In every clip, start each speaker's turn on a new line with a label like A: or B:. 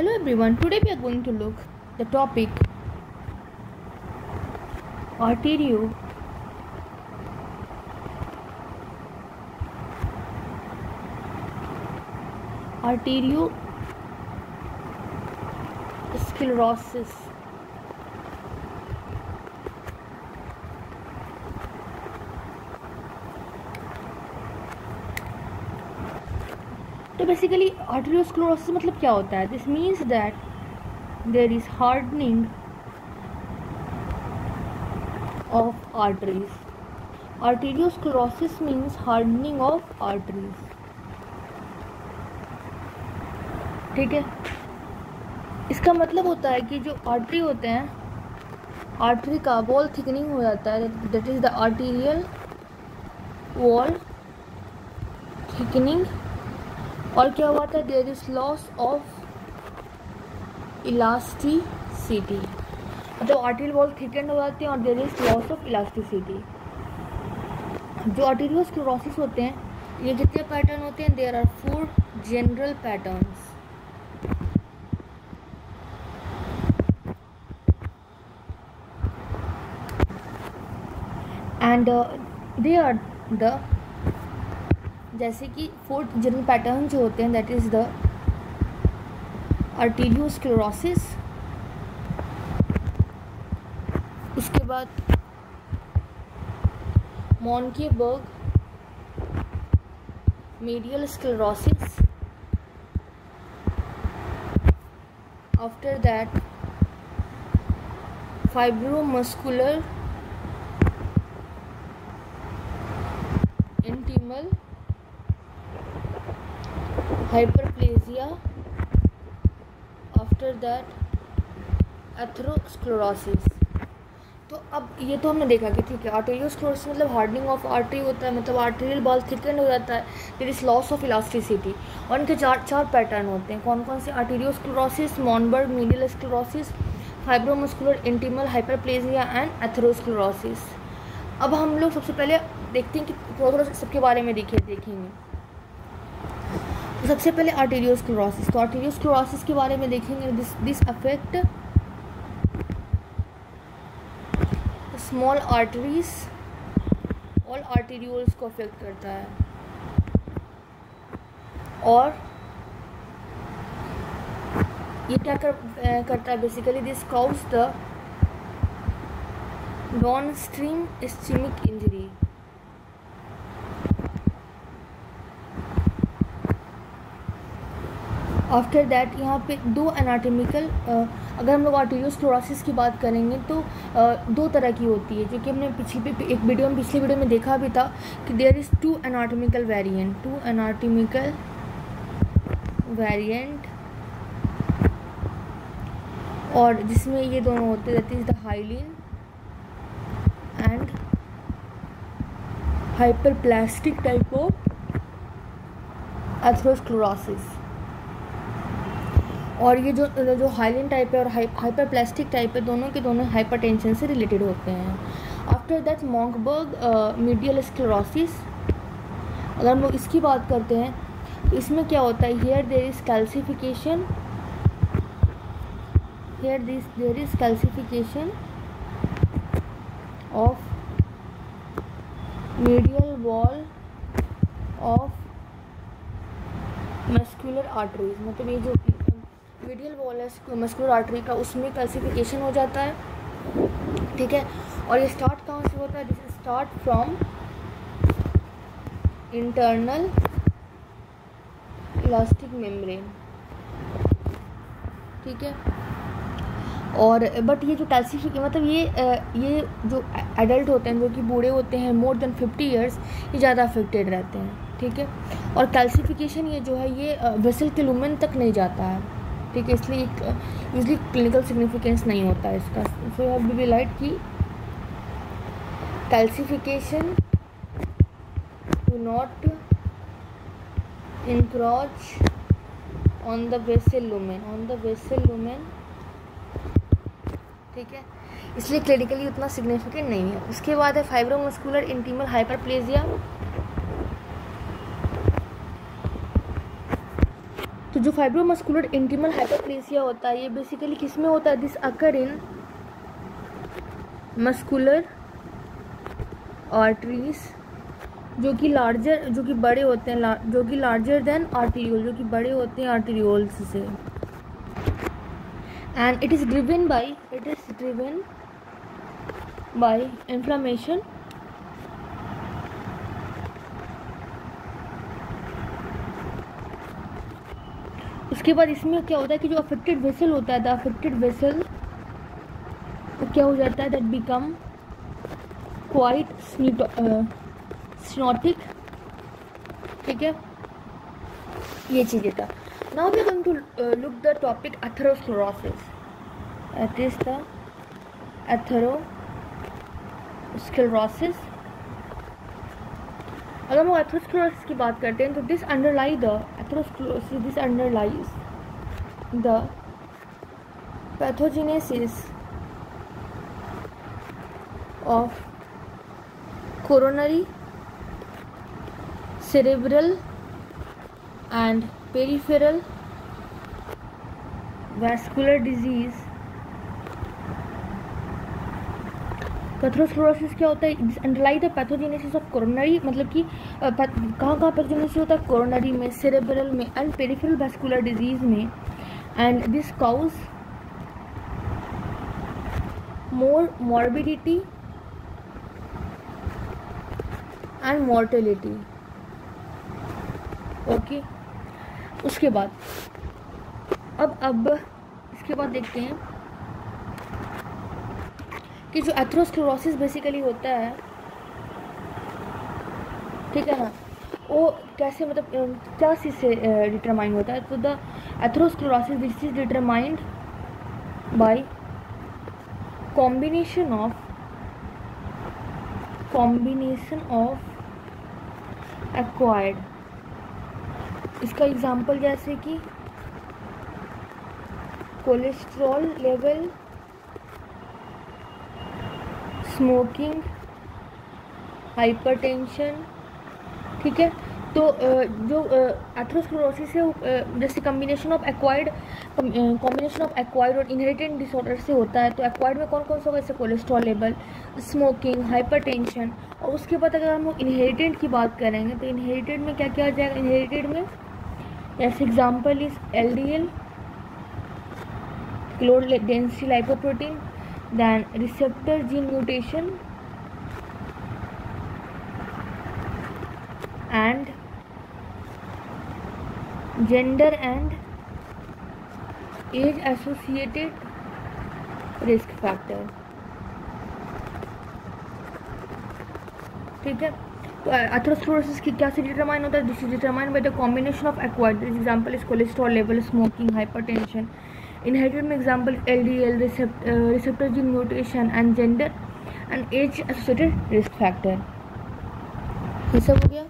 A: Hello everyone, today we are going to look the topic arterio arteriosclerosis तो basically arteriosclerosis मतलब क्या होता है? This means that there is hardening of arteries arteriosclerosis means hardening of arteries ठीक है? इसका मतलब होता है कि जो आर्टरी होते हैं आर्टरी का वॉल थिकनिंग हो जाता है। That is the arterial wall thickening और क्या हुआ था? There is loss of elasticity मतलब आर्टिल वॉल थिकेंड हो जाते हैं और there is loss of elasticity जो आर्टिरियोस्क्लोरोसिस होते हैं, ये कितने पैटर्न होते हैं there are four general patterns and they are the जैसे कि फोर्थ जनरल पैटर्न जो होते हैं दैट इज़ द आर्टीरियोस्क्लोरोसिस उसके बाद Monckeberg medial sclerosis, after that fibromuscular that atherosclerosis तो अब ये तो हमने देखा कि ठीक है आर्टेरियोस्क्लोरोसिस मतलब हार्डनिंग ऑफ़ आर्टरी होता है मतलब आर्टेरियल बॉल थिकेंड हो जाता है फिर इज़ लॉस ऑफ़ इलास्टिसिटी और इनके चार चार पैटर्न होते हैं कौन कौन से? Arteriosclerosis Monckeberg medial sclerosis fibromuscular intimal hyperplasia and atherosclerosis अब हम लोग सबसे पहले देखते हैं कि सबके बारे में देखिए देखेंगे। सबसे पहले आर्टेरियोस्क्लोरोसिस तो आर्टेरियोस्क्लोरोसिस के बारे में देखेंगे। This this affect small arteries all arterioles को अफेक्ट करता है। और ये क्या कर, करता है? Basically this cause the non stream ischaemic injury after that यहाँ पे दो एनाटमिकल अगर हम लोग आर्टीरियोस्क्लोरोसिस की बात करेंगे तो दो तरह की होती है। जो कि हमने पिछली एक वीडियो में, पिछले वीडियो में देखा भी था कि there is two anatomical variant two anatomical variant और जिसमें ये दोनों होते that is the hyaline and hyperplastic type of atherosclerosis और ये जो जो हाइलिन टाइप है और हाइपर प्लास्टिक टाइप है, दोनों के दोनों हाइपर से रिलेटेड होते हैं। After that Monckeberg medial sclerosis अगर हम लोग इसकी बात करते हैं तो इसमें क्या होता है? Here there is calcification here this there is calcification of medial wall of muscular arteries मतलब ये जो मीडियल वॉल है, मस्कुलर आर्टरी का, उसमें कैल्सिफिकेशन हो जाता है, ठीक है? और ये स्टार्ट कहाँ से होता है? This start from internal elastic membrane ठीक है? और बट ये जो कैल्सिफिक मतलब ये ये जो एडल्ट होते हैं, जो कि बूढ़े होते हैं मोर देन फिफ्टी ईयर्स ये ज़्यादा अफेक्टेड रहते हैं, ठीक है? और कैल्सिफिकेशन ये जो है, ये वेसल के लुमेन तक नहीं जाता है। ठीक है इसलिए यूजली क्लिनिकल सिग्निफिकेंस नहीं होता है इसका। सो हैव बी लाइट की calcification to not encroach on the vessel lumen on the vessel lumen ठीक है? इसलिए क्लिनिकली उतना सिग्निफिकेंट नहीं है। उसके बाद है फाइब्रोमस्कुलर इंटीमल हाइपरप्लेजिया जो फाइब्रोमस्कुलर इंटीमल हाइपरप्लेसिया होता है, ये बेसिकली किसमें होता है? This occur in muscular arteries जो कि लार्जर जो कि बड़े होते हैं जो कि लार्जर देन आर्टीरियोल जो कि बड़े होते हैं आर्टीरियोल्स से। And it is driven by it is driven by inflammation उसके बाद इसमें क्या होता है कि जो अफेक्टेड वेसल होता है द अफेक्टेड वेसल क्या हो जाता है दैट बिकम क्वाइट स्नोटिक ठीक है? ये चीज़ें था। Now we going to look the topic atherosclerosis it is the अगर हम एथेरोस्क्लेरोसिस की बात करते हैं तो this underlie the atherosclerosis this underlies the pathogenesis of coronary, cerebral and peripheral vascular disease. Atherosclerosis क्या होता है? Underlie the pathogenesis of coronary मतलब कि कहाँ कहाँ पैथोजेनेसिस होता है? कोरोनरी में सेरेब्रल में एंड पेरिफेरल वैस्कुलर डिज़ीज़ में. And this cause more morbidity and mortality okay उसके बाद, अब अब, इसके बाद देखते हैं। कि जो एथ्रोस्क्लोरोसिस बेसिकली होता है, ठीक है ना? वो कैसे मतलब क्या चीज़ से डिटरमाइन होता है? तो the atherosclerosis this is determined by combination of combination of acquired इसका एग्जांपल जैसे कि कोलेस्ट्रॉल लेवल स्मोकिंग हाइपरटेंशन ठीक है? तो जो एथ्रोस्क्लोरोसिस है जैसे combination of acquired combination of acquired और इनहेरिटेंट डिसऑर्डर से होता है तो एक्वायर्ड में कौन कौन सा होगा जैसे कोलेस्ट्रॉल लेवल स्मोकिंग हाइपरटेंशन और उसके बाद अगर हम लोग इनहेरिटेंट की बात करेंगे तो इनहेरिटेड में क्या क्या आ जाएगा? इनहेरिटेड में, जैसे example is L D L low density lipoprotein then receptor gene mutation and gender and age associated risk factor. ठीक है? तो एथ्रोस्क्लोरोसिस की क्या से डिटरमाइन होता है? This is determine by the combination of acquired example is cholesterol level smoking hypertension inherited में example LDL receptor gene mutation and gender and age associated risk factor ये सब हो गया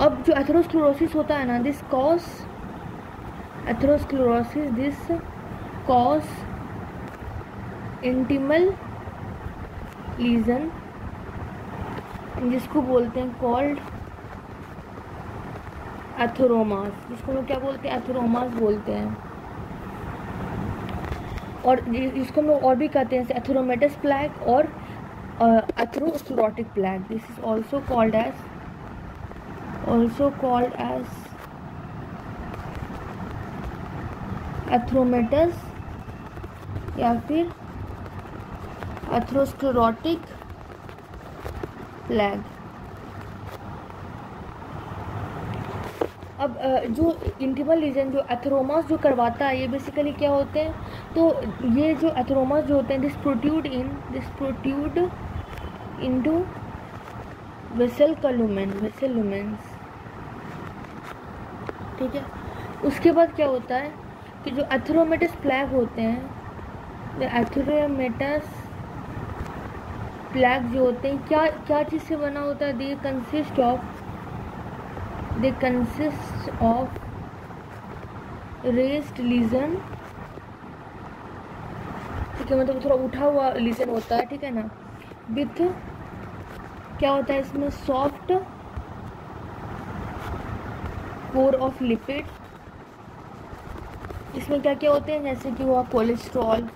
A: अब जो एथेरोस्क्लोरोसिस होता है ना this cause atherosclerosis this cause intimal lesion जिसको बोलते हैं कॉल्ड एथोरोमास, जिसको लोग क्या बोलते हैं? एथोरोमास बोलते हैं। और जिसको हम लोग और भी कहते हैं एथोरोमेटस प्लैग और atherosclerotic plaque. This is also called as also called as atheromatous या फिर एथ्रोस्क्लेरोटिक प्लैग। अब जो इंटीमल लीजन जो एथरोमास जो करवाता है, ये बेसिकली क्या होते हैं? तो ये जो एथरोमास जो होते हैं this protrude in this protrude into vessel का लुमेन वेसल लुमेंस ठीक है? उसके बाद क्या होता है कि जो एथरोमेटस प्लैग होते हैं एथरोमेटस प्लैग जो होते हैं, क्या क्या चीज़ से बना होता है? They consist of they consist of raised lesion ठीक है मतलब थोड़ा उठा हुआ लीजन होता है, ठीक है ना? विथ क्या होता है इसमें? सॉफ्ट कोर ऑफ़ लिपिड इसमें क्या क्या होते हैं? जैसे कि हुआ कोलेस्ट्रॉल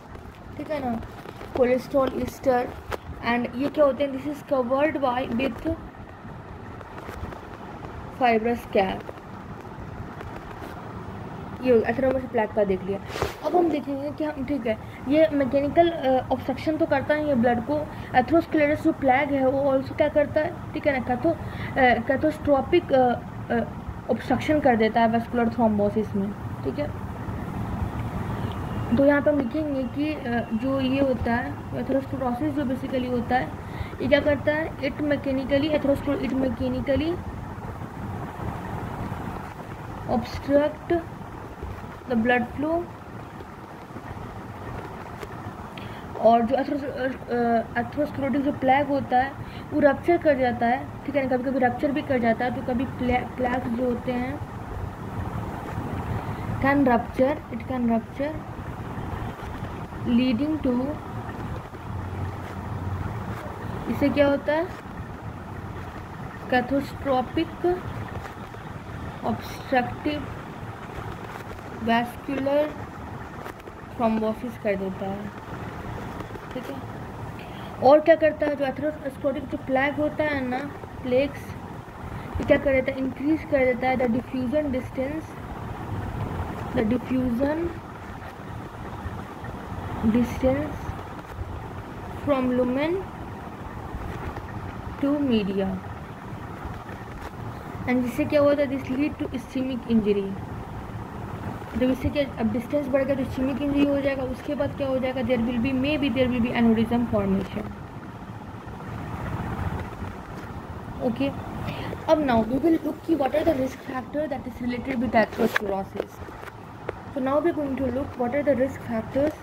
A: ठीक है ना? कोलेस्ट्रॉल ईस्टर एंड ये क्या होते हैं? This is covered by with fibrous cap ये एथेरोमस प्लैक का देख लिया। अब हम देखेंगे कि हम ठीक है, ये मैकेनिकल ऑब्स्ट्रक्शन तो करता है ये ब्लड को। एथ्रोस्क्लेरस जो प्लैग है, वो ऑल्सो क्या करता है? ठीक है ना कैथो कैथोस्ट्रोपिक ऑब्स्ट्रक्शन कर देता है वेस्कुलर थ्रोम्बोसिस में। ठीक है? तो यहाँ पर हम लिखेंगे कि जो ये होता है एथ्रोस्क्लोरोसिस जो बेसिकली होता है, ये क्या करता है? It mechanically atherosclerosis it mechanically obstruct the blood flow और जो एथ्रोस्क्लोटिक जो प्लैग होता है, वो रप्चर कर जाता है, ठीक है ना? कभी कभी रप्चर भी कर जाता है तो कभी प्लैग जो होते हैं can rupture it can rupture leading to इससे क्या होता है? कैथोस्ट्रोपिक ऑब्स्ट्रक्टिव वैस्कुलर थ्रोम्बोसिस कर देता है। ठीक है? और क्या करता है जो एथरोस्क्लेरोटिक जो प्लैग होता है ना प्लेक्स ये क्या कर देता है? इंक्रीज कर देता है the diffusion distance the diffusion distance from lumen to media and जिससे क्या हुआ था this lead to ischaemic injury जब इससे क्या, अब डिस्टेंस बढ़ गया तो चिमिक इंजरी हो जाएगा, उसके बाद क्या हो जाएगा there will be may be there will be aneurysm formation okay अब नाउ वी विल लुक की what are the risk factor that is related with atherosclerosis so now we're going to look what are the risk factors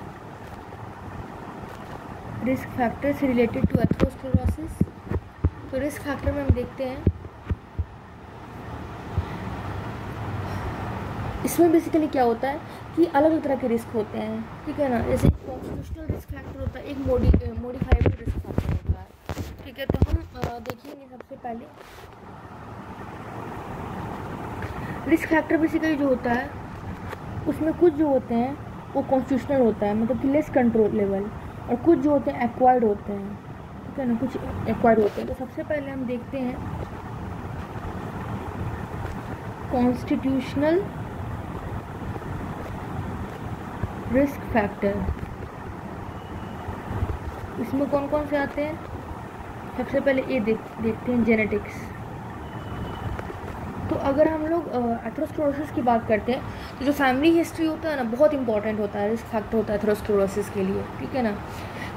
A: risk factors related to atherosclerosis. तो risk factor में हम देखते हैं इसमें basically क्या होता है कि अलग अलग तरह के रिस्क होते हैं, ठीक है ना? जैसे एक कॉन्स्टिट्यूशनल रिस्क फैक्टर होता है, एक मोडी मोडिफाइबल रिस्क फैक्टर होता है, ठीक है? तो हम देखेंगे सबसे पहले। रिस्क फैक्टर बेसिकली जो होता है, उसमें कुछ जो होते हैं, वो कॉन्स्टिट्यूशनल होता है मतलब कि लेस कंट्रोल लेवल और कुछ जो होते हैं एक्वायर्ड होते हैं, ठीक है ना? कुछ एक्वायर्ड होते हैं। तो सबसे पहले हम देखते हैं कॉन्स्टिट्यूशनल रिस्क फैक्टर इसमें कौन कौन से आते हैं? सबसे पहले ये देख, देखते हैं जेनेटिक्स तो अगर हम लोग एथ्रोस्क्लोरोसिस की बात करते हैं तो जो फैमिली हिस्ट्री होता है ना, बहुत इंपॉर्टेंट होता है रिस्क फैक्टर होता है एथ्रोस्क्लोरोसिस के लिए, ठीक है ना?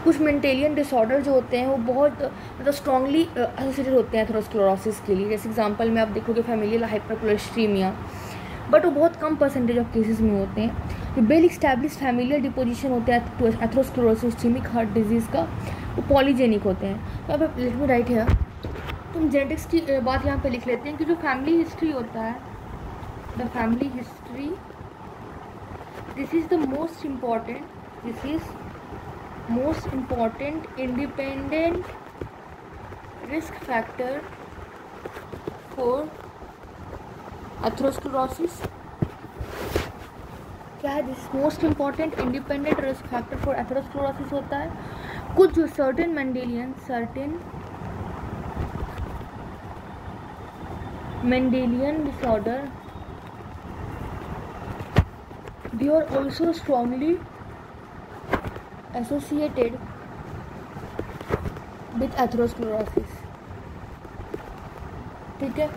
A: कुछ मेंटेलियन डिसऑर्डर जो होते हैं, वो बहुत मतलब स्ट्रांगली एसोसिएटेड होते हैं एथ्रोस्क्लोरोसिस के लिए. जैसे एग्जांपल में आप देखोगे फैमिली हाइपरकोलेस्ट्रीमिया बट वो बहुत कम परसेंटेज ऑफ़ केसेस में होते हैं. जो बेल इस्टेब्लिश फैमिलियल डिपोजिशन होते हैं एथ्रोस्क्लोरोसिस चिमिक हार्ट डिज़ीज़ का, वो पॉलीजेनिक होते हैं। तो अब लेट मी राइट है तुम जेनेटिक्स की बात यहाँ पे लिख लेते हैं कि जो फैमिली हिस्ट्री होता है the family history this is the most important this is most important independent risk factor for atherosclerosis क्या है? This most important independent risk factor for atherosclerosis होता है। कुछ जो certain Mendelian certain Mendelian disorder they are also strongly associated with atherosclerosis ठीक है?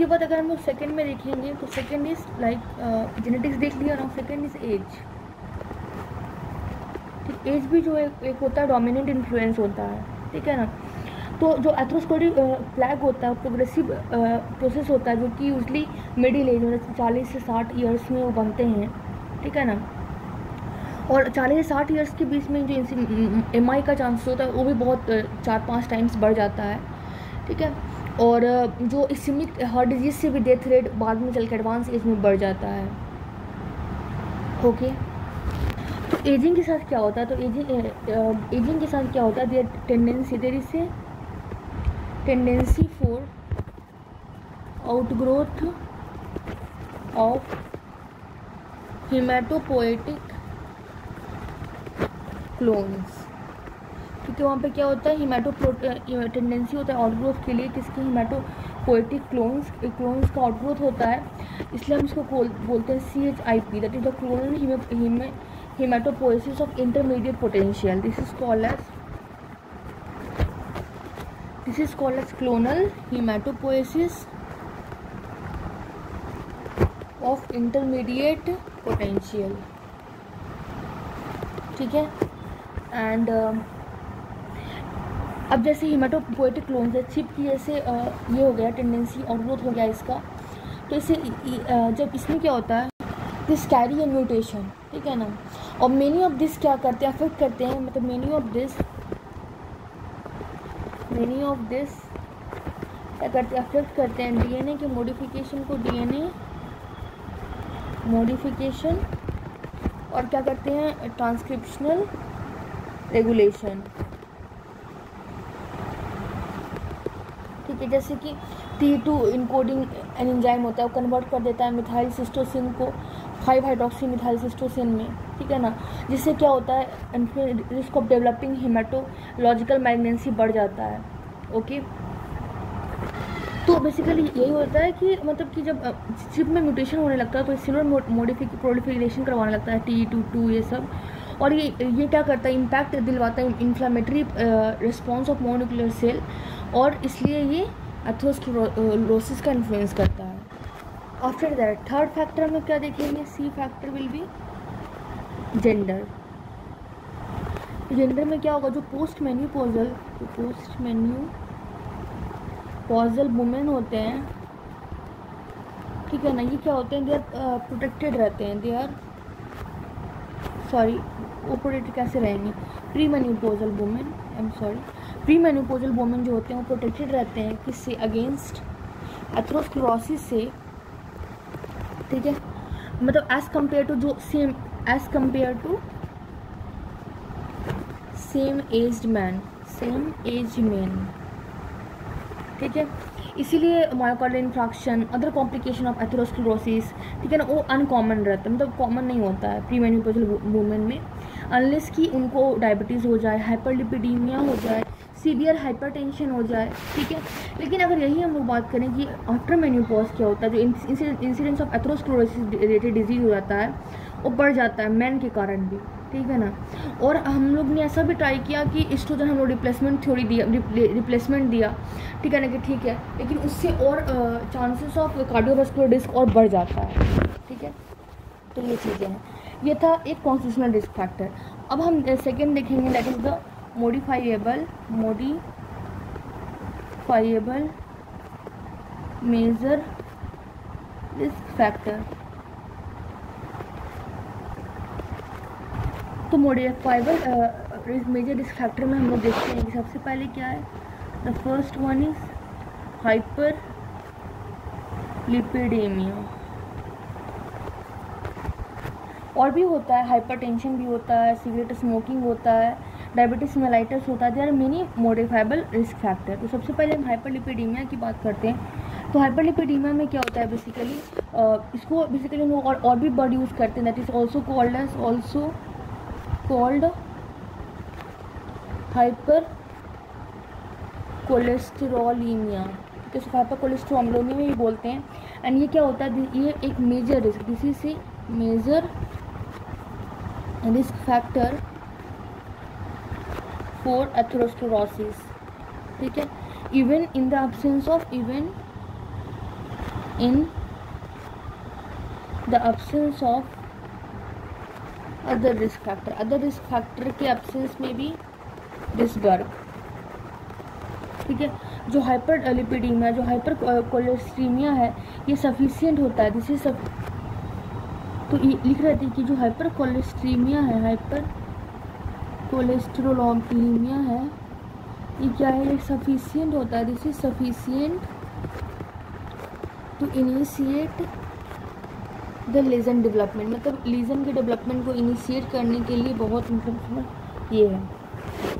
A: उसके बाद अगर हम लोग सेकेंड में देखेंगे तो सेकेंड इज़ लाइक जेनेटिक्स देख लिया ना सेकेंड इज़ एज ठीक एज भी जो एक, एक होता है डोमिनेंट इन्फ्लुएंस होता है ठीक है ना? तो जो एथ्रोस्कोटिक फ्लैग होता है प्रोग्रेसिव प्रोसेस होता है जो कि यूजली मिडिल एज मतलब चालीस से साठ ईयर्स में वो बनते हैं ठीक है ना? और चालीस से साठ ईयर्स के बीच में जो एम आई का चांस होता है वो भी बहुत चार पाँच टाइम्स बढ़ जाता है ठीक है? और जो इस्मिक हार्ट डिज़ीज़ से भी डेथ रेट बाद में चल के एडवांस एज में बढ़ जाता है। ओके तो एजिंग के साथ क्या होता है? तो एजिंग एजिंग के साथ क्या होता है? There tendency there is tendency for outgrowth of haematopoietic clones क्योंकि वहाँ पे क्या होता है हिमेटो टेंडेंसी होता है आउटग्रोथ के लिए, किसके हिमेटो पोइटिक क्लोन्स क्लोन्स का आउटग्रोथ होता है। इसलिए हम इसको बोलते हैं C H I P that is the clonal haematopoiesis of intermediate potential this is called as this is called as clonal haematopoiesis of intermediate potential ठीक है? एंड अब जैसे हीमाटोपोइटिक क्लोन्स है चिप की जैसे ये हो गया टेंडेंसी और ग्रोथ हो गया इसका। तो इसे जब इसमें क्या होता है दिस कैरी ए म्यूटेशन ठीक है ना? और मेनी ऑफ़ दिस क्या करते हैं अफेक्ट करते हैं मतलब many of this many of this क्या करते हैं अफेक्ट करते हैं डीएनए के मॉडिफिकेशन को डीएनए मॉडिफिकेशन और क्या करते हैं ट्रांसक्रिप्शनल रेगुलेशन है जैसे कि टी टू इनकोडिंग एंजाइम होता है, वो कन्वर्ट कर देता है मिथाइल सिस्टोसिन को फाइव हाइड्रोक्सी मिथाइल सिस्टोसिन में, ठीक है ना? जिससे क्या होता है risk of developing haematological malignancy बढ़ जाता है ओके तो बेसिकली यही होता है कि मतलब कि जब चिप में म्यूटेशन होने लगता है तो सिल्वर मोडिफिक प्रोलिफिकेशन करवाने लगता है टी टू टू ये सब। और ये ये क्या करता है इम्पैक्ट दिलवाता है inflammatory response of mononuclear cell और इसलिए ये एथोस्क्लोरोसिस का इन्फ्लुएंस करता है। आफ्टर दैट थर्ड फैक्टर में क्या देखेंगे? C factor will be gender gender में क्या होगा? जो post menopausal post menopausal women होते हैं, ठीक है ना? ये क्या होते हैं? दे आर प्रोटेक्टेड रहते हैं. दे आर सॉरी वो प्रोटेक्टेड कैसे रहेंगे? Pre menopausal women I am sorry pre menopausal women जो होते हैं, वो प्रोटेक्टेड रहते हैं किससे अगेंस्ट एथ्रोस्क्लोरोसिस से। ठीक है? मतलब एज कंपेयर टू जो same age compare to same aged man same age man ठीक है? इसीलिए myocardial infarction other complication of atherosclerosis ठीक है ना, वो अनकॉमन रहता है। मतलब कॉमन नहीं होता है प्री मेनोपोजल वुमेन में। अनलेस कि उनको डायबिटीज़ हो जाए हाइपरलिपिडीमिया हो जाए सीवियर हाइपरटेंशन हो जाए, ठीक है? लेकिन अगर यही हम लोग बात करें कि आफ्टर मेन्यूपॉज क्या होता है, जो incidence of atherosclerosis related disease हो जाता है, वो बढ़ जाता है मैन के कारण भी, ठीक है ना? और हम लोग ने ऐसा भी ट्राई किया कि इस्ट्रोजन हम लोग रिप्लेसमेंट थ्योरी दिया रिप्लेसमेंट दिया, ठीक है ना कि ठीक है? लेकिन उससे और चांसेस ऑफ़ कार्डियोवास्कुलर डिस्क और बढ़ जाता है, ठीक है? तो ये चीज़ें हैं। ये था एक कॉन्स्टिट्यूशनल रिस्क फैक्टर अब हम सेकेंड देखेंगे that is the modifiable modifiable major risk factor तो मोडिफाइबल मेजर रिस्क फैक्टर में हम लोग देखते हैं कि सबसे पहले क्या है? The first one is hyperlipidaemia और भी होता है हाइपरटेंशन भी होता है सिगरेट स्मोकिंग होता है डायबिटीज़ मेलाइटस होता है there are many modifiable risk factor तो सबसे पहले हम हाइपरलिपिडीमिया की बात करते हैं। तो हाइपरलिपिडीमिया में क्या होता है बेसिकली uh, इसको बेसिकली हम और, और भी वर्ड यूज़ करते हैं that is also called as also called hypercholesterolaemia ठीक है हाइपर कोलेस्ट्रोमलोमिया में भी बोलते हैं। एंड ये क्या होता है? ये एक major risk this is a major risk factor for atherosclerosis ठीक है? Even in the absence of even in the absence of other risk factor other risk factor के एबसेंस में भी डिसबर्ग ठीक है? जो हाइपर एलिपिडीमिया जो हाइपर कोलेस्ट्रीमिया है, ये सफिशियंट होता है। दिस इज़ सफ तो ये लिख रहे थे कि जो हाइपर कोलेस्ट्रीमिया है हाइपर कोलेस्ट्रोलोमीमिया है। ये क्या है? सफिशियंट होता है। This is sufficient to initiate the lesion development. मतलब लीजन के डेवलपमेंट को इनिशिएट करने के लिए बहुत मतलब ये है।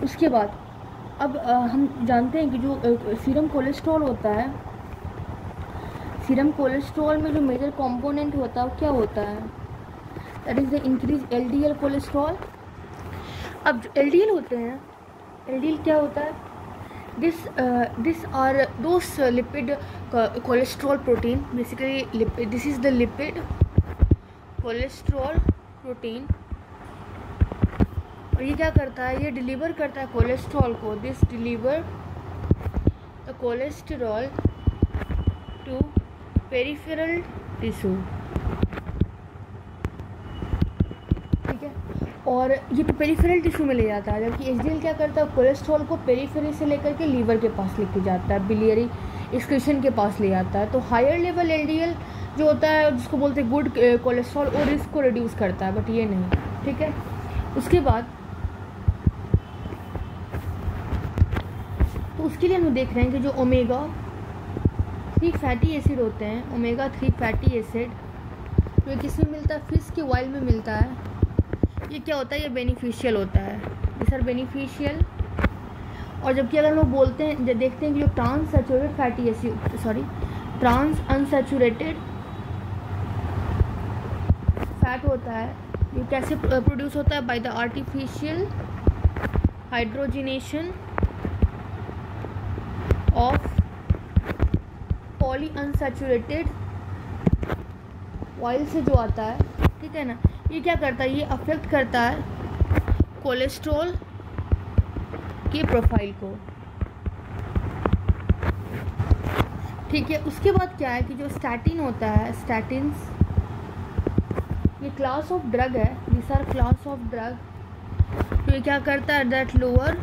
A: उसके बाद अब आ, हम जानते हैं कि जो सीरम कोलेस्ट्रॉल होता है सीरम कोलेस्ट्रॉल में जो मेजर कंपोनेंट होता है वो क्या होता है? That is the increase L D L cholesterol. अब जो एल होते हैं। एल डी क्या होता है? This this are those lipid cholesterol protein basically lipid this is the lipid cholesterol protein और ये क्या करता है? ये डिलीवर करता है कोलेस्ट्रॉल को। This deliver the cholesterol to peripheral tissue ठीक है और ये पेरीफेरल टिश्यू में ले जाता है। जबकि एचडीएल क्या करता है? कोलेस्ट्रॉल को पेरीफेरी से लेकर के लीवर के पास लेके जाता है बिलियरी एक्सक्रीशन के पास ले जाता है। तो हायर लेवल एल जो होता है, जिसको बोलते हैं गुड कोलेस्ट्रॉल और रिस्क को रिड्यूस करता है बट ये नहीं, ठीक है? उसके बाद तो उसके लिए हम देख रहे हैं कि जो ओमेगा थ्री फैटी एसिड होते हैं ओमेगा थ्री फैटी एसिड जो किसमें मिलता है? फ़िश के ऑयल में मिलता है। ये क्या होता है? ये बेनिफिशियल होता है। ये सर बेनिफिशियल और जबकि अगर हम लोग बोलते हैं जब देखते हैं कि जो trans saturated fatty acid sorry trans unsaturated fat होता है, ये कैसे प्रोड्यूस होता है? By the artificial hydrogenation of polyunsaturated oil से जो आता है, ठीक है ना? ये क्या करता है? ये अफेक्ट करता है कोलेस्ट्रॉल के प्रोफ़ाइल को। ठीक है, उसके बाद क्या है कि जो स्टैटिन होता है स्टैटिन्स ये क्लास ऑफ़ ड्रग है this are class of drug तो ये क्या करता है? That lower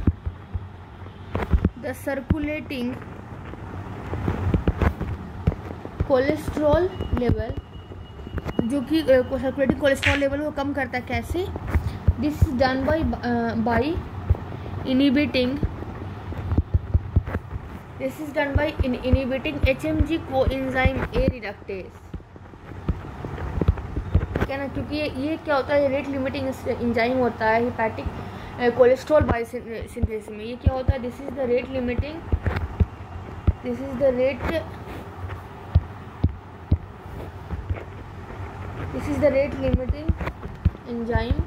A: the circulating cholesterol level जो कि सर्कुलेटिंग कोलेस्ट्रॉल लेवल को कम करता है कैसे? This is done by by inhibiting this is done by inhibiting H M G coenzyme A reductase ठीक है ना क्योंकि ये, ये क्या होता है? रेट लिमिटिंग इंजाइम होता है हिपैटिक कोलेस्ट्रॉल बाई सिंथेसिस में। ये क्या होता है? This is the rate limiting this is the rate is the rate limiting enzyme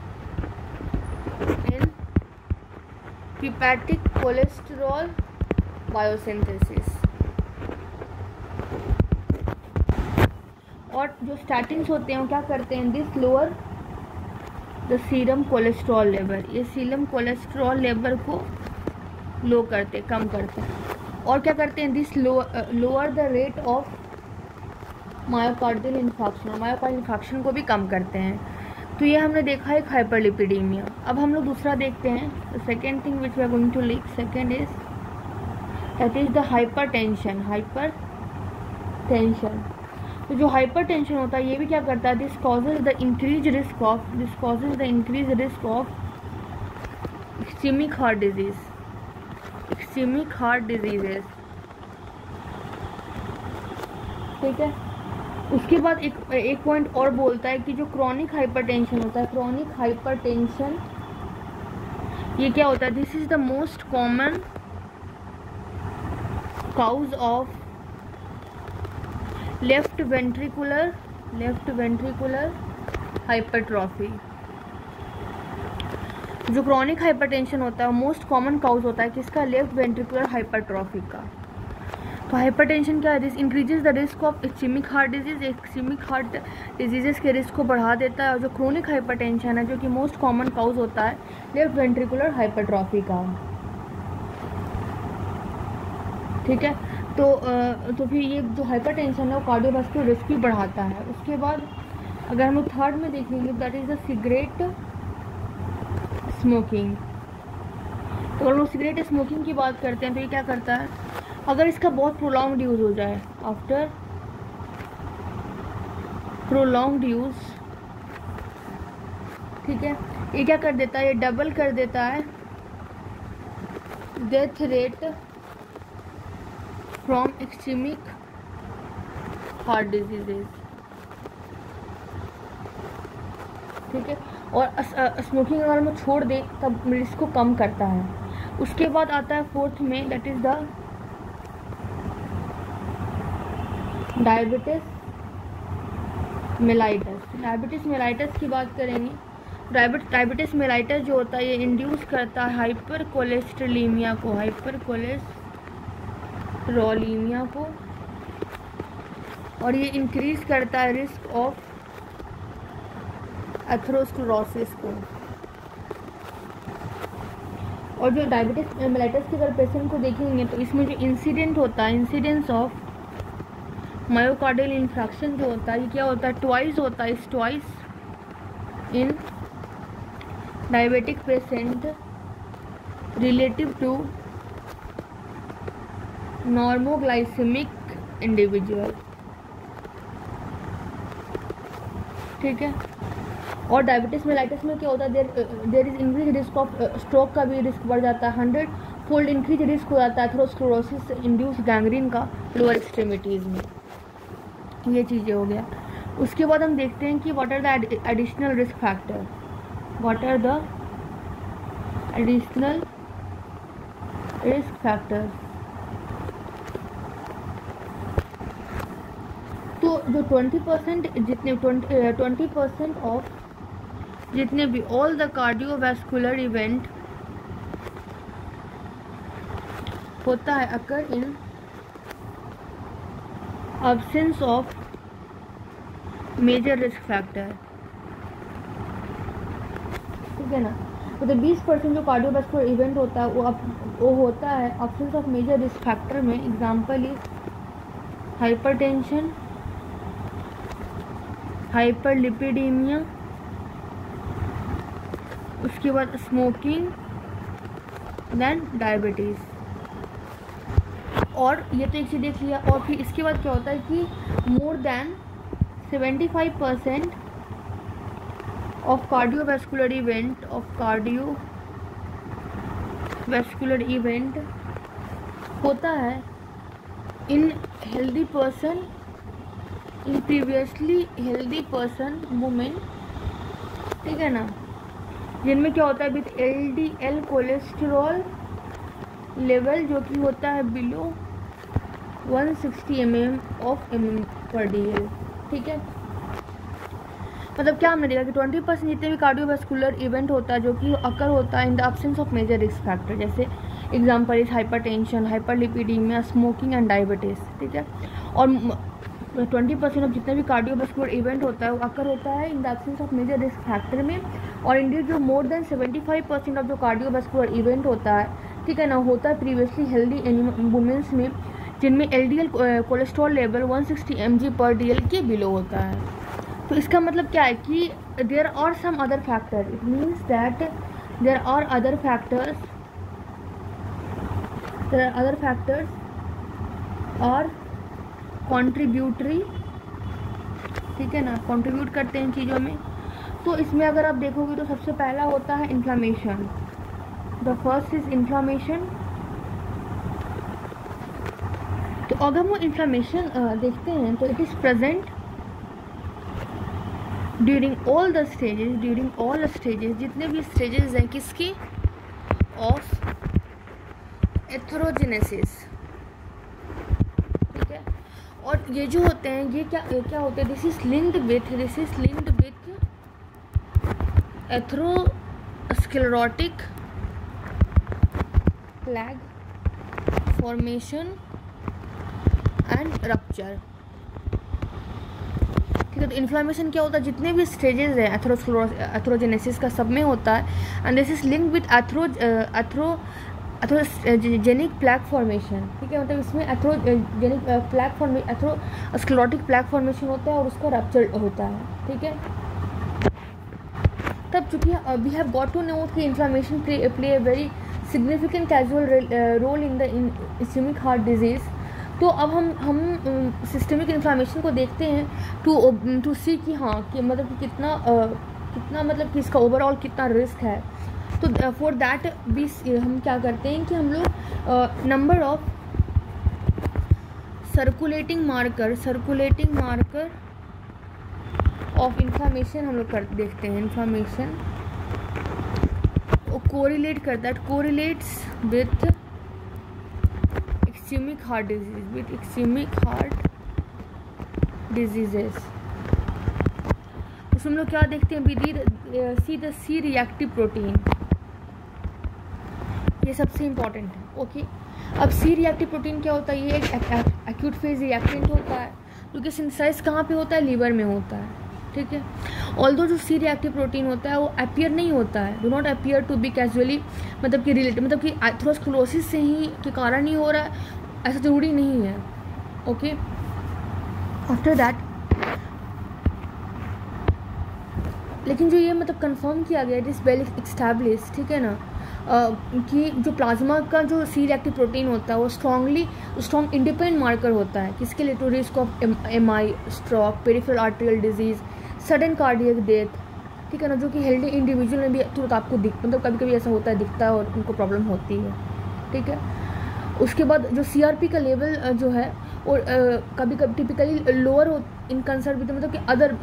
A: in hepatic cholesterol biosynthesis. और जो स्टैटिंग्स होते हैं, वो क्या करते हैं? This lower the serum cholesterol level ये सीरम कोलेस्ट्रॉल लेवल को लो करते कम करते हैं। और क्या करते हैं? This lower the rate of myocardial infection myocardial infection को भी कम करते हैं। तो ये हमने देखा है हाइपरलिपिडीमिया अब हम लोग दूसरा देखते हैं। Second thing which we are going to लिख second is that is the hypertension hypertension तो जो हाइपर टेंशन होता है, ये भी क्या करता है? This causes the increase risk of this causes the increase risk of ischaemic heart disease ischaemic heart diseases ठीक है? उसके बाद एक एक पॉइंट और बोलता है कि जो क्रॉनिक हाइपरटेंशन होता है क्रॉनिक हाइपरटेंशन ये क्या होता है? This is the most common cause of left ventricular left ventricular hypertrophy जो क्रॉनिक हाइपरटेंशन होता है मोस्ट कॉमन काउज होता है किसका? लेफ़्ट वेंट्रिकुलर हाइपरट्रॉफी का। तो हाइपरटेंशन क्या है? Increases the risk of ischemic heart disease ischemic heart diseases के रिस्क को बढ़ा देता है और जो क्रोनिक हाइपरटेंशन है, जो कि मोस्ट कॉमन काउज होता है लेफ़्ट वेंट्रिकुलर हाइपरट्रॉफी का। ठीक है? तो तो फिर ये जो हाइपरटेंशन है, वो कार्डियोवास्कुलर रिस्क भी बढ़ाता है। उसके बाद अगर हम लोग थर्ड में देखेंगे that is the cigarette smoking तो अगर लोग सिगरेट स्मोकिंग की बात करते हैं तो ये क्या करता है? अगर इसका बहुत प्रोलॉन्ग यूज़ हो जाए आफ्टर प्रोलॉन्ग यूज़ ठीक है? ये क्या कर देता है? ये डबल कर देता है death rate from ischemic heart diseases ठीक है? और स्मोकिंग अगर हम छोड़ दें, तब रिस्क को कम करता है। उसके बाद आता है फोर्थ में that is the diabetes mellitus. Diabetes mellitus की बात करेंगे। डायबिटिस मेलाइटस जो होता है, ये इंड्यूस करता है हाइपर कोलेस्ट्रोलीमिया को हाइपर कोलेस्ट्रोलीमिया को। और ये इंक्रीज करता है रिस्क ऑफ़ एथरोस्क्लोरोसिस को। और जो डायबिटिस मेलाइटस के अगर पेशेंट को देखेंगे तो इसमें जो इंसिडेंट होता है इंसिडेंस ऑफ़ मायोकार्डियल इन्फ्रैक्शन जो होता है, ये क्या होता है? ट्वाइस होता है, is twice in diabetic patient relative to normoglycemic individual ठीक है? और डायबिटीज़ मेलाइटिस में क्या होता है? There there is increase risk of stroke का भी रिस्क बढ़ जाता है हंड्रेड फोल्ड इंक्रीज रिस्क हो जाता है एथरोस्क्लोरोसिस इंड्यूस गैंग्रीन का लोअर एक्सट्रीमिटीज़ में। ये चीज़ें हो गया। उसके बाद हम देखते हैं कि what are the additional risk factor what are the additional risk factors तो जो 20 परसेंट जितने 20 परसेंट ऑफ़ जितने भी ऑल द कार्डियोवैस्कुलर इवेंट होता है occur in absence of major risk factor ठीक है ना? तो बीस परसेंट जो कार्डियोवैस्कुलर इवेंट होता है, वो अब, वो होता है absence of major risk factor में। एग्जांपल इज़ हाइपरटेंशन हाइपरलिपिडीमिया उसके बाद स्मोकिंग देन डायबिटीज़ और ये तो एक चीज़ देख लिया। और फिर इसके बाद क्या होता है कि more than seventy five percent of cardiovascular event of cardiovascular event होता है in healthy person in previously healthy person women ठीक है ना? जिनमें क्या होता है with L D L cholesterol level जो कि होता है below 160 sixty M M of M M पर डी ठीक है? मतलब क्या हमने देखा कि 20 परसेंट जितने भी कार्डियोवास्कुलर इवेंट होता है, जो कि अकर होता है in the absence of major risk factor जैसे example is hypertension hyperlipidemia smoking and diabetes ठीक है? और ट्वेंटी परसेंट ऑफ़ जितने भी कार्डियोवास्कुलर इवेंट होता है, वो अकर होता है in the absence of major risk factor में। और इंडिया जो more than seventy five percent of जो कार्डियोवास्कुलर इवेंट होता है, ठीक है ना, होता है प्रीवियसली हेल्दी वुमेंस में जिनमें L D L cholesterol level one sixty M G पर डी एल के बिलो होता है। तो इसका मतलब क्या है कि there are some other factor it means that there are other factors there are other factors और कॉन्ट्रीब्यूटरी ठीक है ना? कंट्रीब्यूट करते हैं चीज़ों में। तो इसमें अगर आप देखोगे तो सबसे पहला होता है inflammation the first is inflammation तो अगर हम इन्फ्लामेशन देखते हैं तो it is present during all the stages during all stages जितने भी स्टेजेस हैं, किसकी? ऑफ़ एथ्रोजेनेसिस ठीक है? और ये जो होते हैं, ये क्या ये क्या होते हैं? This is linked with this is linked with atherosclerotic plaque formation and rupture ठीक है तो इन्फ्लामेशन क्या होता है? जितने भी स्टेजेस हैं एथ्रोजेनेसिस का सब में होता है and this is link with athero athero atherogenic plaque formation ठीक है मतलब इसमें atherogenic plaque formation atherosclerotic plaque formation होता है और उसका रप्चर होता है। ठीक है? तब चूँकि we have got to know कि inflammation play play a very significant casual role in the ischemic heart disease तो अब हम हम सिस्टमिक इन्फ्लामेशन को देखते हैं टू टू सी कि हाँ कि मतलब कि कितना uh, कितना मतलब कि इसका ओवरऑल कितना रिस्क है। तो फॉर दैट भी हम क्या करते हैं कि हम लोग number of circulating marker circulating marker of information हम लोग कर देखते हैं इंफॉर्मेशन कोरिलेट करता है correlates with ischemic heart disease with ischemic heart diseases उसमें लोग क्या देखते हैं? With the C the C reactive protein ये सबसे इंपॉर्टेंट है ओके अब सी रिएक्टिव प्रोटीन क्या होता है? ये एक एक्यूट फ़ेज़ रिएक्टेंट होता है, जो कि सिंथेसाइज कहाँ पे होता है? लीवर में होता है, ठीक है? ऑल जो सी रिएक्टिव प्रोटीन होता है, वो अपियर नहीं होता है do not appear to be causally मतलब कि रिलेटेड मतलब कि एथ्रोस्क्लोसिस से ही, के कारण ही हो रहा है। ऐसा ज़रूरी नहीं है ओके आफ्टर दैट लेकिन जो ये मतलब कंफर्म किया गया इट इज़ वेल एक्स्टैब्लिश ठीक है ना? Uh, कि जो प्लाज्मा का जो सी रिएक्टिव प्रोटीन होता है वो स्ट्रांगली स्ट्रॉन्ग इंडिपेंडेंट मार्कर होता है। किसके लिए? To risk of M I stroke peripheral arterial disease sudden cardiac death ठीक है ना? जो कि हेल्दी इंडिविजुअल में भी तुरंत आपको दिख मतलब कभी कभी ऐसा होता है दिखता है और उनको प्रॉब्लम होती है ठीक है? उसके बाद जो सीआरपी का लेवल जो है वो कभी कभी टिपिकली लोअर हो इन कंसर्ट मतलब कि अदर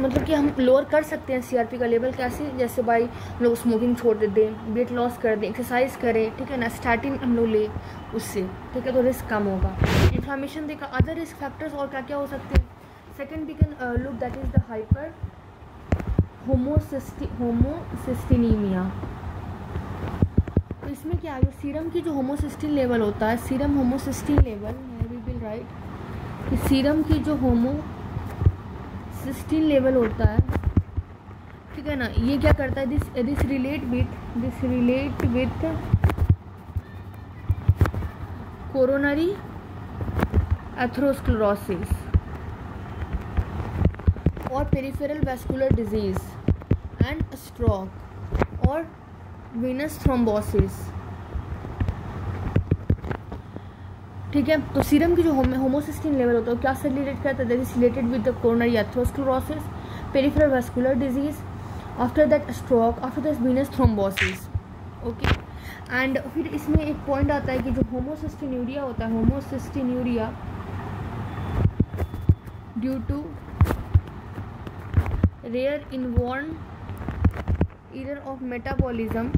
A: मतलब कि हम लोअर कर सकते हैं सीआरपी का लेवल कैसे? जैसे भाई हम लोग स्मोकिंग छोड़ दें वेट लॉस कर दें एक्सरसाइज करें, ठीक है ना? स्टार्टिंग हम लोग ले उससे, ठीक है? तो रिस्क कम होगा। इन्फॉर्मेशन देखा अदर रिस्क फैक्टर्स और क्या क्या हो सकते हैं? Second we can look that is the hyper homocysteine homocystinemia तो इसमें क्या जो सीरम की जो होमोसिस्टिन लेवल होता है serum homocystine level we will write कि सीरम की जो होमो सिस्टीन लेवल होता है, ठीक है ना? ये क्या करता है this this relate with this relate with coronary atherosclerosis और peripheral vascular disease and stroke और वेनस थ्रोम्बोसिस ठीक है? तो सीरम की जो होमोसिस्टिन लेवल होता है क्या से रिलेटेड करता है? That is related with the coronary atherosclerosis peripheral vascular disease after that stroke after that venous thrombosis okay and फिर इसमें एक पॉइंट आता है कि जो होमोसिस्टिन्यूरिया होता है homocystinuria due to rare inborn error of metabolism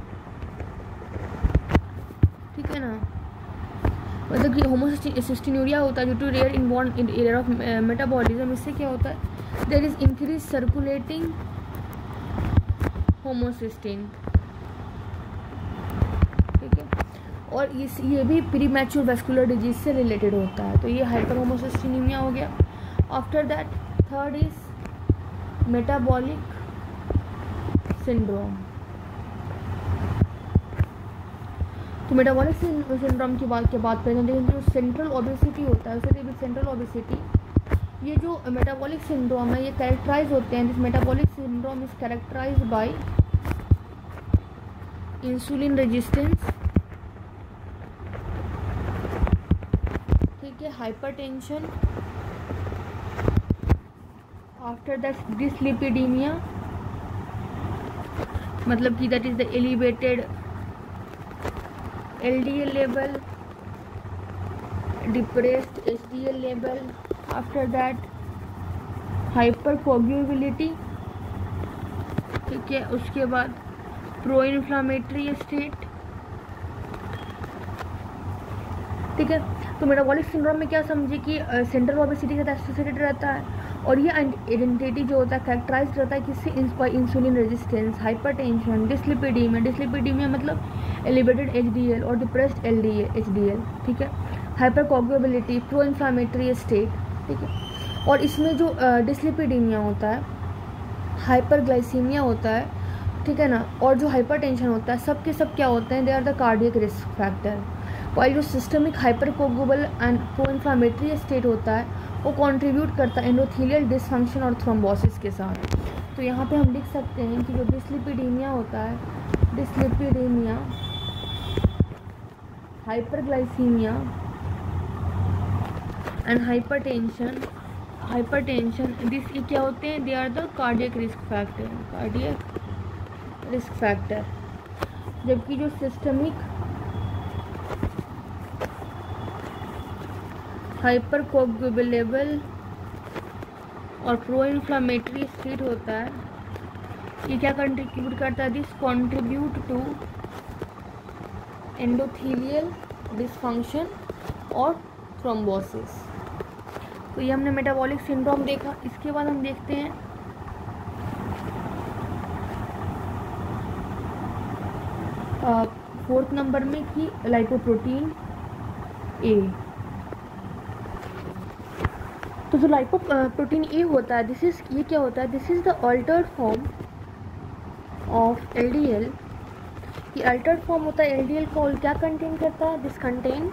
A: ठीक है ना? मतलब कि होमोसिस्टिन्यूरिया होता है जो to rare inborn in error of metabolism इससे क्या होता है? There is increase circulating homocystine ठीक है? और इस ये भी प्री मैच्योर वेस्कुलर डिज़ीज़ से रिलेटेड होता है। तो ये हाइपर होमोसिस्टिनिमिया हो गया। After that third is metabolic syndrome तो मेटाबॉलिक सिंड्रोम की बात, के बात करें लेकिन जो सेंट्रल ओबेसिटी होता है उसे सेंट्रल ओबेसिटी ये जो मेटाबॉलिक सिंड्रोम है, ये कैरेक्टराइज होते हैं। This metabolic syndrome is characterize by insulin resistance ठीक है हाइपरटेंशन आफ्टर दैट डिसलिपिडीमिया मतलब कि that is the elevated L D LDL level, depressed HDL level, after that hypercoagulability ठीक है, उसके बाद प्रो इन्फ्लामेटरी स्टेट ठीक है तो मेटाबॉलिक सिंड्रोम में क्या समझे कि सेंट्रल ओबेसिटी के साथ एसोसिएटेड रहता है। और ये आइडेंटिटी जो होता है करेक्टराइज रहता है किससे insulin resistance hypertension dyslipidemia dyslipidemia मतलब एलिवेटेड एच और डिप्रेस्ड एल डी ठीक है? Hypercoagulability pro inflammatory state ठीक है? और इसमें जो डिस्लिपिडीमिया होता है हाइपर ग्लाइसीमिया होता है, ठीक है ना? और जो हाइपर टेंशन होता है सब के सब क्या होते हैं? They are the cardiac risk factor while जो systemic hypercoagulable and pro inflammatory state होता है वो कंट्रीब्यूट करता है एंडोथीलियल डिसफंक्शन और थ्रोम्बोसिस के साथ। तो यहाँ पे हम लिख सकते हैं कि जो डिस्लिपिडीमिया होता है dyslipidemia hyperglycemia and hypertension hypertension this ये क्या होते हैं? They are the cardiac risk factor cardiac risk factor जबकि जो सिस्टमिक हाइपर कोगुलेबल और प्रो इन्फ्लामेटरी स्टेट होता है। ये क्या कंट्रीब्यूट करता है? This contribute to endothelial dysfunction और थ्रोम्बोसिस तो ये हमने मेटाबॉलिक सिंड्रोम देखा। इसके बाद हम देखते हैं। फोर्थ नंबर में कि लाइपोप्रोटीन ए तो जो लाइपो प्रोटीन ए होता है दिस इज़ ये क्या होता है? This is the altered form of L D L ये अल्टर्ड फॉर्म होता है एल डी एल का क्या कंटेन करता है? दिस कंटेन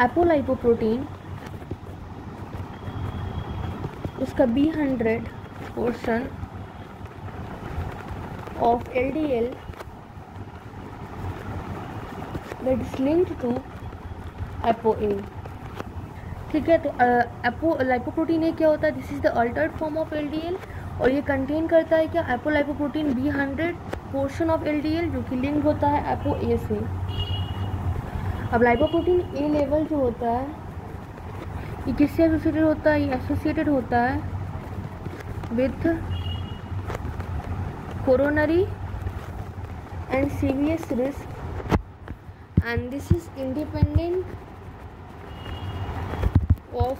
A: एपोलाइपोप्रोटीन उसका B hundred portion of L D L LDL is is to apo ApoA ठीक है तो एपो लाइपोप्रोटीन ये क्या होता है? This is the altered form of LDL और ये कंटेन करता है क्या? Apo lipoprotein B hundred portion of LDL जो कि लिंक होता है एपो ए से। अब लाइपोप्रोटीन ए लेवल जो होता है, ये किससे एसोसिएटेड होता है? ये एसोसिएटेड होता है with coronary and CVS risk and this is independent of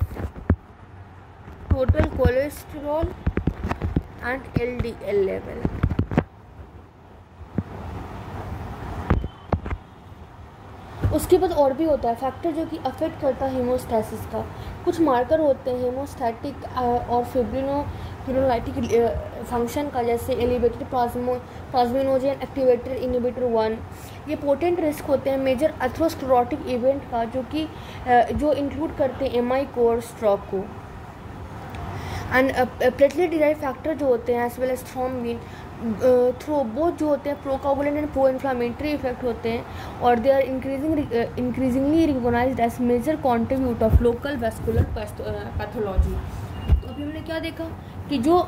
A: total cholesterol and LDL level. उसके बाद और भी होता है फैक्टर जो कि अफेक्ट करता है हीमोस्टैसिस का कुछ मार्कर होते हैं हीमोस्टैटिक और फिब्रिनो फिब्रोलाइटिक फ़ंक्शन का जैसे elevated plasmo plasminogen activator inhibitor one ये पोटेंट रिस्क होते हैं मेजर अथ्रोस्क्लोरोटिक इवेंट का जो कि जो इंक्लूड करते हैं एम आई को और स्ट्रोक को. एंड प्लेटलेट डिराइव फैक्टर जो होते हैं as well as thrombin thro both जो होते हैं procoagulant and pro inflammatory effect होते हैं और they are increasing increasingly recognize as major contribute of local vascular pathology तो अभी हमने क्या देखा? कि जो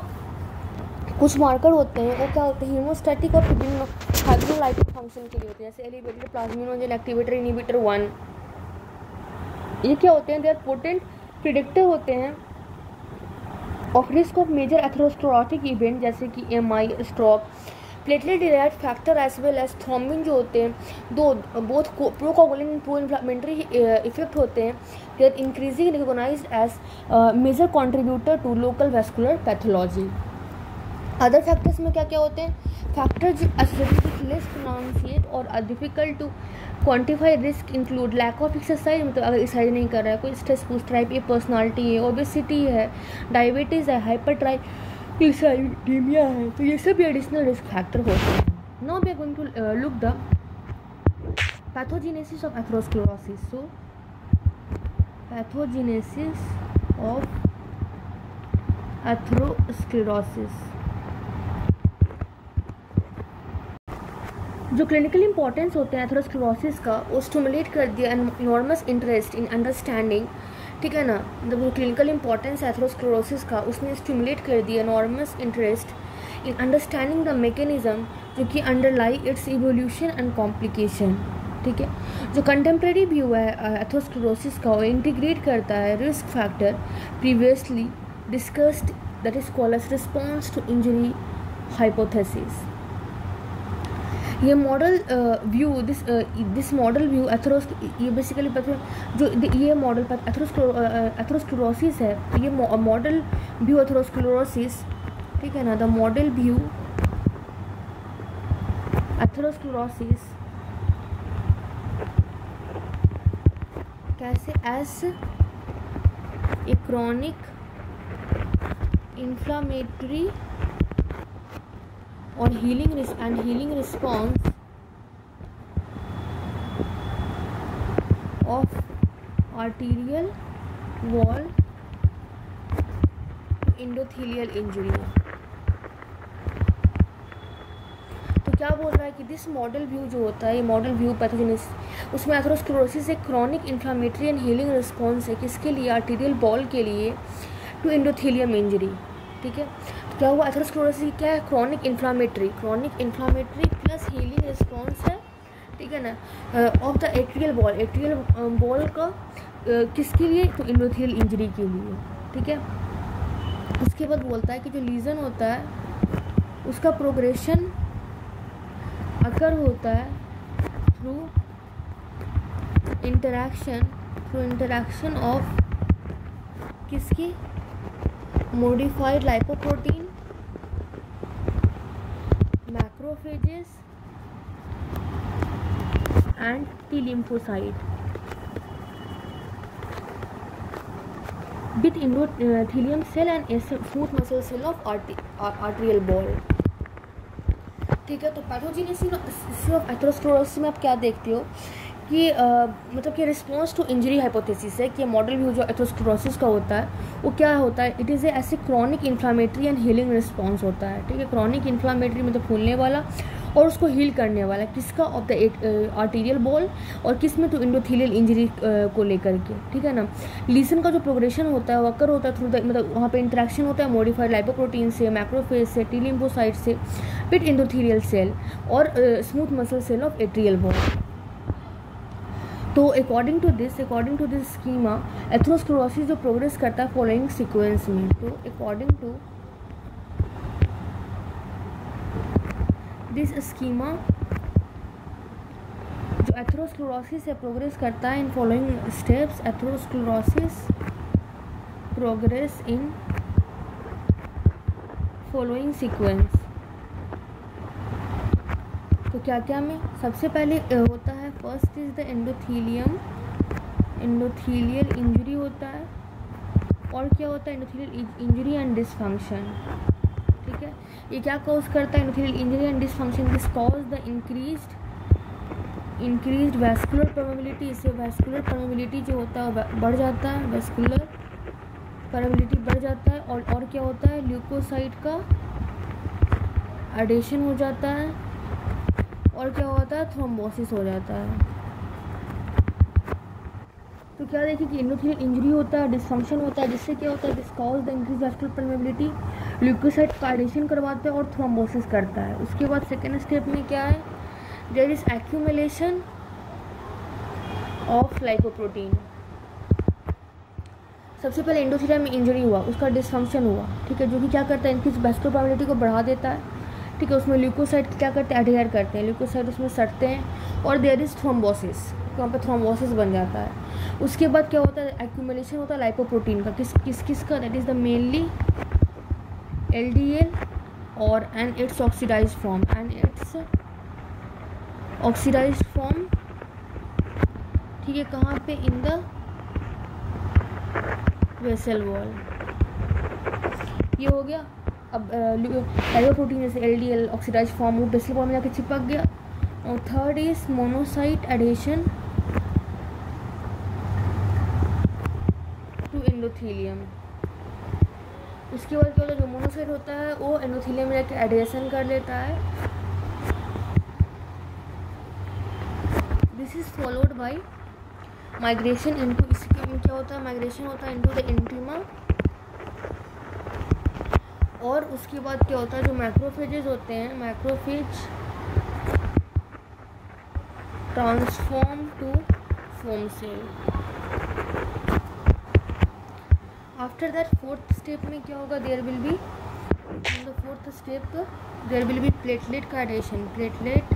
A: कुछ मार्कर होते हैं, वो क्या होते हैं? हीमोस्टैटिक और हाइड्रोलाइटिक फ़ंक्शन के लिए होते हैं। जैसे elevated plasminogen activator inhibitor one ये क्या होते हैं? दे आर पोटेंट प्रिडिक्टर होते हैं of risk of major atherosclerotic event जैसे कि M I stroke platelet derive factor as well as thrombin जो होते हैं, दो both procoagulant pro inflammatory effect होते हैं। They are increasing recognize as major contributor to local vascular pathology other factors में क्या क्या होते हैं? फैक्टर्स एसोसिएटेड लेस प्रोनाउंसिएट और difficult to quantify risk include lack of exercise मतलब अगर एक्सरसाइज नहीं कर रहा है, कोई स्ट्रेस पूछ टाइप ये पर्सनालिटी है ओबेसिटी है डायबिटीज़ है हाइपर ट्राइसाइडीमिया है तो ये सब एडिशनल रिस्क फैक्टर होते हैं। We are going to look the pathogenesis of atherosclerosis so pathogenesis of atherosclerosis जो क्लिनिकल इंपॉर्टेंस होते हैं एथरोस्क्लोरोसिस का, वो स्टमुलेट कर दिया इनॉर्मस इंटरेस्ट इन अंडरस्टैंडिंग ठीक है ना? जब वो क्लिनिकल इंपॉर्टेंस एथरोस्क्लोरोसिस का, उसने स्टमुलेट कर दिया enormous interest in understanding the mechanism जो कि underlie its evolution and complication ठीक है। जो कंटेम्प्रेरी व्यू है एथरोस्क्लोरोसिस का, वो इंटीग्रेट करता है risk factor previously discussed that is called response to injury hypothesis ये model view this this model view athero ये बेसिकली जो ये मॉडल एथरोस्क्लोरोसिस है ये मॉडल व्यू एथरोस्क्लोरोसिस ठीक है ना द मॉडल व्यू एथरोस्क्लोरोसिस कैसे एस इक्रॉनिक इंफ्लामेटरी और healing and healing response of arterial wall endothelial injury क्या बोल रहा है कि दिस मॉडल व्यू जो होता है ये मॉडल व्यू पैथोजेनिस उसमें एथरोस्क्लोरोसिस एक chronic inflammatory and healing response है किसके लिए? आर्टीरियल बॉल के लिए टू इंडोथीलियम इंजरी ठीक है? तो क्या हुआ? एथरोस्क्लोरोसिस क्या है? Chronic inflammatory chronic inflammatory plus healing response है ठीक है ना? Of the arterial wall arterial wall का uh, किसके लिए? तो इंडोथियल इंजरी के लिए ठीक है? उसके बाद बोलता है कि जो लीजन होता है उसका प्रोग्रेशन अकर होता है through interaction through interaction of किसकी? Modified lipoprotein macrophages and T lymphocyte with endothelium cell and smooth muscle cell of artery arterial wall ठीक है तो पैथोजेनेसिस एथरोस्क्लेरोसिस में आप क्या देखते हो? कि आ, मतलब कि रिस्पॉन्स टू इंजरी हाइपोथेसिस है कि मॉडल व्यू जो एथोस्क्लोरोसिस का होता है वो क्या होता है? इट इज़ ए ऐसे chronic inflammatory and healing response होता है ठीक है? क्रॉनिक इन्फ्लामेटरी मतलब फूलने वाला और उसको हील करने वाला। किसका? ऑफ़ द आर्टीरियल बॉल और किसमें तो इंडोथीलियल इंजरी को लेकर के ठीक है ना? लीसन का जो प्रोग्रेशन होता है वो होता है थ्रू द मतलब वहाँ पे इंट्रैक्शन होता है मॉडिफाइड लाइपोप्रोटीन से मैक्रोफेज से टीलिम्फोसाइट से पिट इंडोथीलियल सेल और smooth muscle cell of atrial wall तो according to this according to this schema atherosclerosis जो प्रोग्रेस करता है फॉलोइंग सीक्वेंस में तो अकॉर्डिंग टू दिस स्कीमा जो एथ्रोस्क्लोरोसिस से प्रोग्रेस करता है in following steps atherosclerosis progress in following sequence तो क्या क्या में? सबसे पहले होता है first is the endothelium endothelial injury होता है। और क्या होता है? एंडोथीलियल इंजरी एंड डिसफंक्शन ठीक है? ये क्या कॉज करता है? Endothelial injury and dysfunction this cause the increased increase vascular permeability इससे वैस्कुलर परमेबिलिटी जो होता है बढ़ जाता है। वैस्कुलर परमेबिलिटी बढ़ जाता है। और और क्या होता है? ल्यूकोसाइड का एडेशन हो जाता है। और क्या होता है थ्रोम्बोसिस हो जाता है। तो क्या देखिए कि इंडोथीलियल इंजरी होता है डिसफंक्शन होता है, जिससे क्या होता है? Cause the increase vascular permeability leukocyte कार्डेशन करवाते हैं और थ्रोम्बोसिस करता है। उसके बाद सेकेंड स्टेप में क्या है? There is accumulation of lipoprotein सबसे पहले इंडोथीलिया में इंजरी हुआ, उसका डिसफंक्शन हुआ, ठीक है? जो कि क्या करता है? इंक्रीज परमेबिलिटी को बढ़ा देता है। ठीक है, उसमें ल्यूकोसाइड क्या करते हैं? अडेयर करते हैं। ल्यूकोसाइड उसमें सटते हैं और देयर इज़ थ्रोम्बोसिस वहाँ पर थ्रोम्बोसिस बन जाता है। उसके बाद क्या होता है? एक्यूमुलेशन होता है लाइपोप्रोटीन का। किस किस किस का? That is the mainly L D L और and its oxidise form and its oxidise form ठीक है, कहाँ पे? इन द वेसल वॉल ये हो गया। अब एलोप्रोटीन जैसे L D L oxidise form वो बेसल फॉर्म में जाके चिपक गया। और third is monocyte adhesion to endothelium उसके बाद क्या होता है, जो मोनोसाइट होता है, वो एंडोथीलियम में जाके एडेशन कर लेता है। This is followed by migration into इसके में क्या होता है माइग्रेशन होता है इनटू द इंटीमा और उसके बाद क्या होता है, जो माइक्रोफेजेस होते हैं macrophage transform to foam cell after that fourth step में क्या होगा there will be the fourth step there will be platelet का एडेशन प्लेटलेट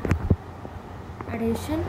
A: एडेशन